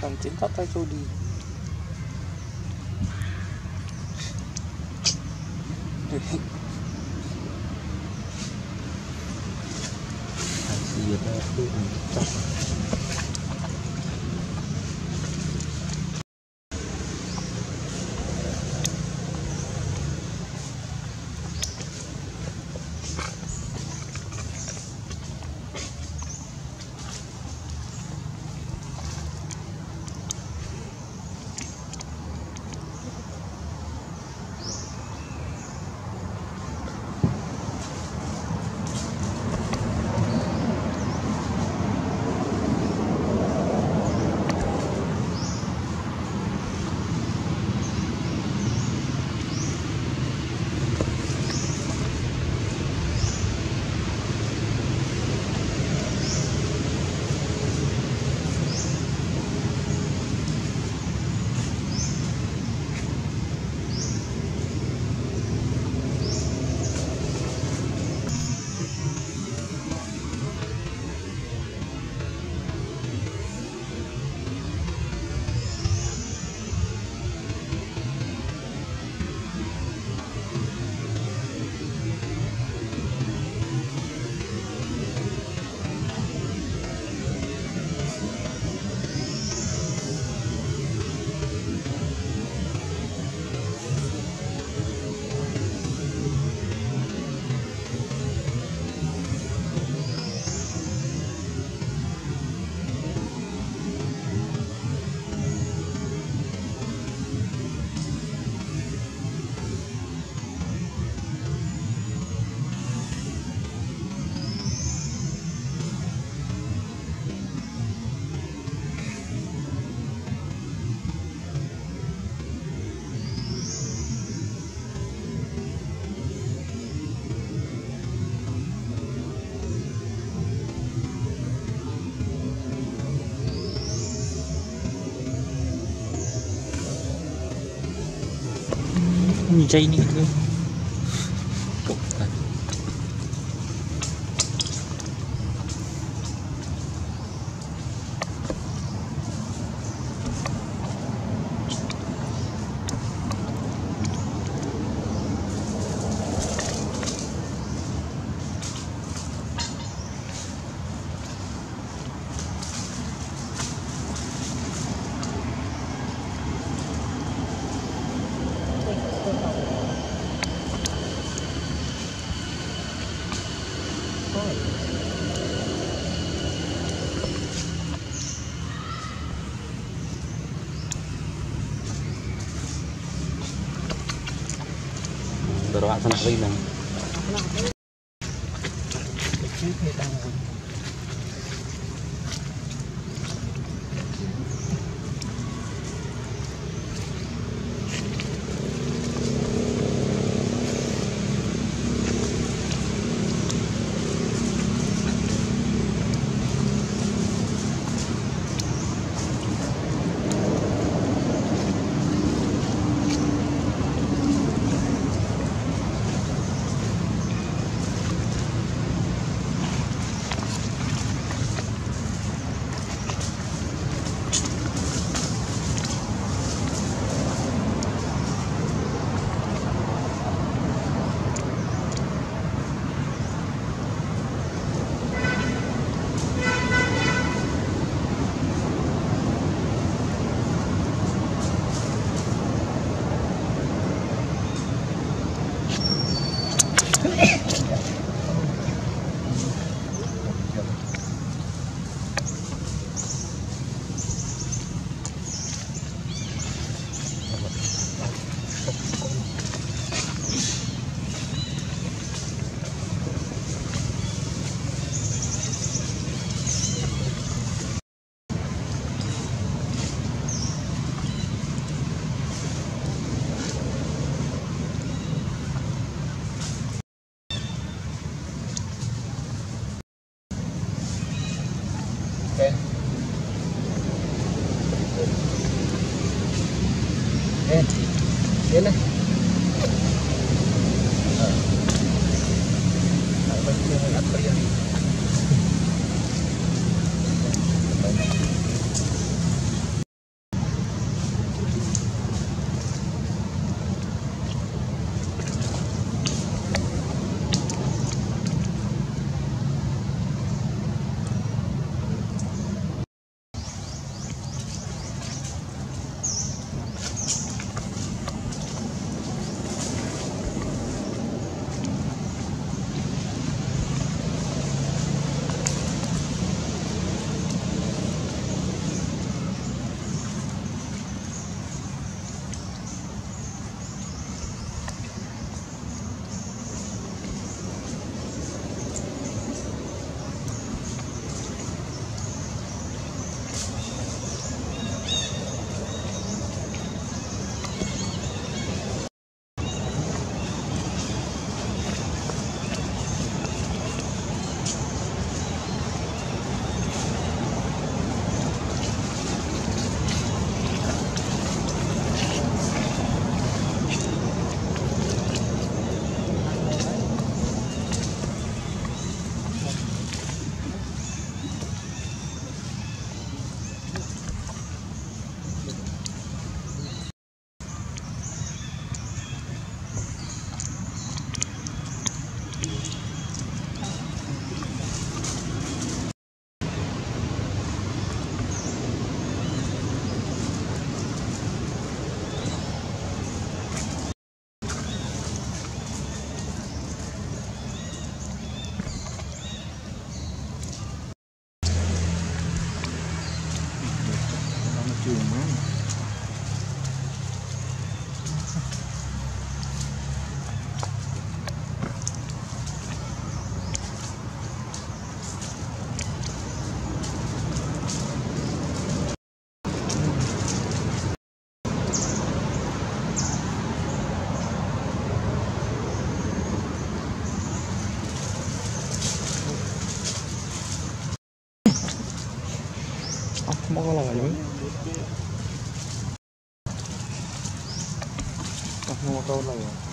thằng tiến thoát tay tôi đi. Hãy subscribe cho kênh Ghiền Mì Gõ Để không bỏ lỡ những video hấp dẫn 你在那个 ទៅរកអសនៈវិញហ្នឹង 可以啊。Ako makalawa yun. Ako.